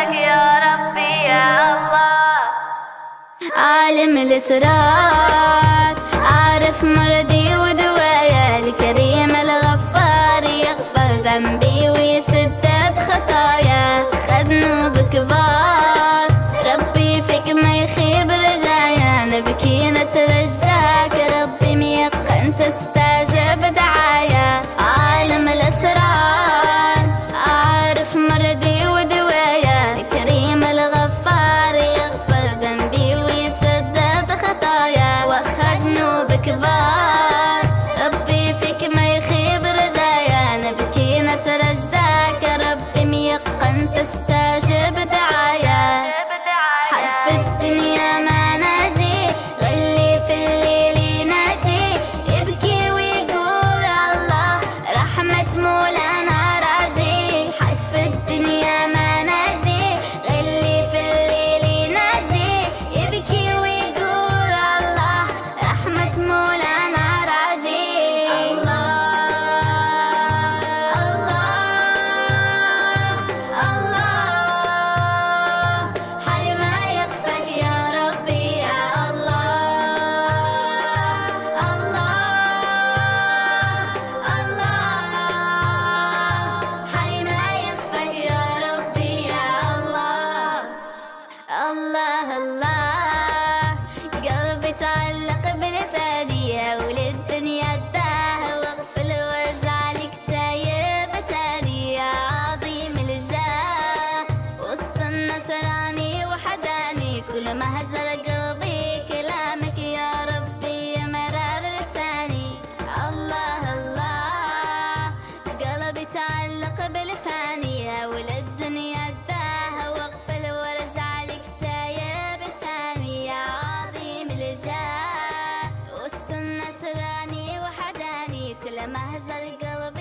حبك يا ربي يا الله. عالم الإسرار عارف مرضي ودوايا الكريم الغفار. يغفر ذنبي ويسدد خطايا. خدنا في الدنيا ما الشرطة ولا الدنيا داها واغفل ورجع لك جاية بتانية عظيم الجاه والسنة سراني وحداني كل ما هجر قلبي